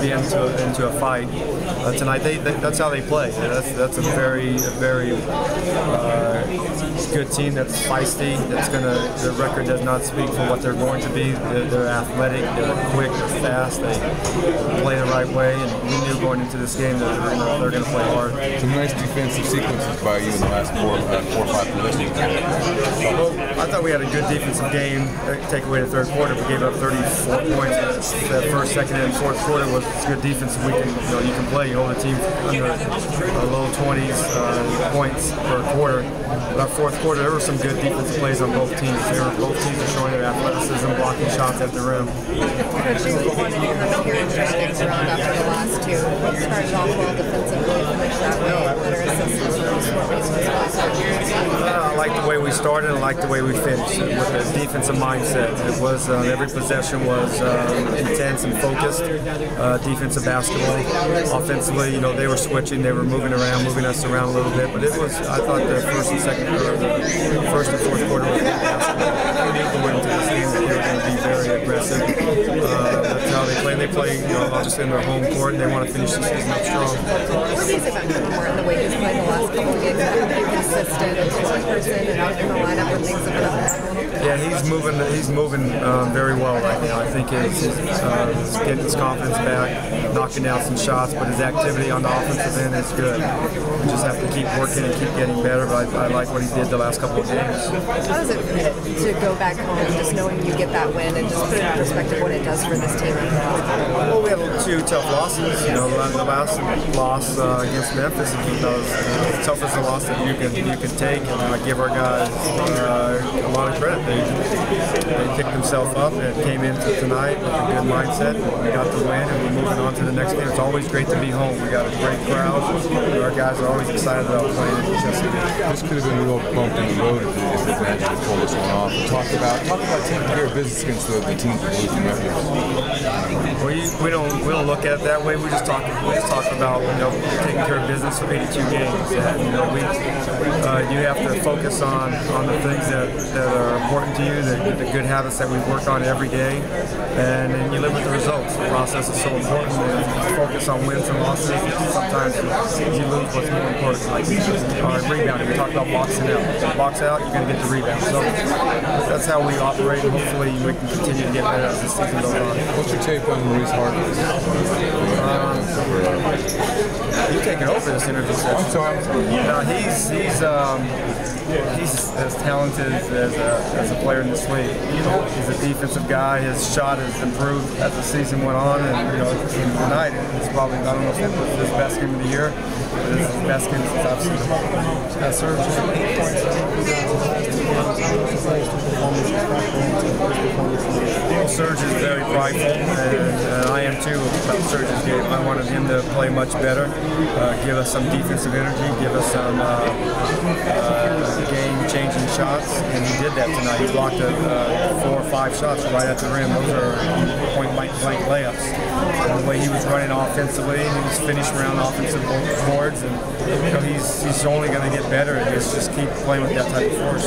be into into a fight uh, tonight. They, they, that's how they play. That's that's a very a very uh, good team. That's feisty. That's gonna. Their record does not speak for what they're going to be. They're, they're athletic. They're quick. They're fast. They play the right way. And we knew going into this game that they're gonna, they're gonna play hard. Some nice defensive sequences by you in the last four, uh, four or five possessions. Well, I thought we had a good defensive game. uh, Take away the third quarter, we gave up 34 points. That first, second, and fourth quarter was good defense. We can, you know, you can play. You hold the team under uh, low 20s uh, points per quarter. But our fourth quarter, there were some good defensive plays on both teams. They were, both teams are showing their athleticism, blocking shots at the rim. The last two. Started off well defensively, I like the way we started. I like the way we finished with the defensive mindset. It was uh, every possession was uh, intense and focused. Uh, defensive basketball, offensively, you know, they were switching, they were moving around, moving us around a little bit. But it was, I thought, the first and second, or know, obviously in their home court, and they want to finish the season up strong. What the way he's played the last couple of games? Consistent and out in the lineup things Yeah, he's moving. He's moving um, very well right now. I think he's, uh, he's getting his confidence back, knocking down some shots, but his activity on the offensive end is good. We just have to keep working and keep getting better. But I, I like what he did the last couple of games. How does it feel to go back home just knowing you get that win and just put it in perspective what it does for this team? Well, we had two tough losses. You know, the last loss uh, against Memphis is the uh, toughest loss that you can you can take, and I give our guys uh, a lot of credit. They, they picked themselves up and came into tonight with a good mindset. We got the win, and we're moving on to the next game. It's always great to be home. We got a great crowd. Our guys are always excited about playing in Chesapeake. This could have been a real bump in the road if the, if the Magic had pulled this one off. Talk about talk about taking care of business against the, the teams that losing Memphis. We, we don't we don't look at it that way. We just talk we just talk about you know taking care of business for 82 games. And, you know we uh, you have to focus on, on the things that, that are important to you, the, the good habits that we work on every day, and then you live with the results. The process is so important. And focus on wins and losses. Sometimes you lose what's more important, like uh, rebounding. We talk about boxing out. Box out, you're going to get the rebound. So that's how we operate. And hopefully we can continue to get better as the season goes on. What's your take on Maurice Harkless? You taking over this interview session. I'm sorry. No, he's he's um, he's as talented as a, as a player in this league. He's a defensive guy. His shot has improved as the season went on, and you know tonight it's probably I don't know if it was his best game of the year, but it's his best game since I've seen him. Uh, Serge, well, Serge is very prideful, and uh, I am too about Serge's game. I wanted him to play much better, uh, give us some defensive energy, give us some uh, uh, game-changing shots, and he did that tonight. He blocked a, uh, four or five shots right at the rim. Those are point-blank layups. And the way he was running offensively, and he was finishing around offensive boards, and you know, he's he's only going to get better. Just just keep playing with that type of force.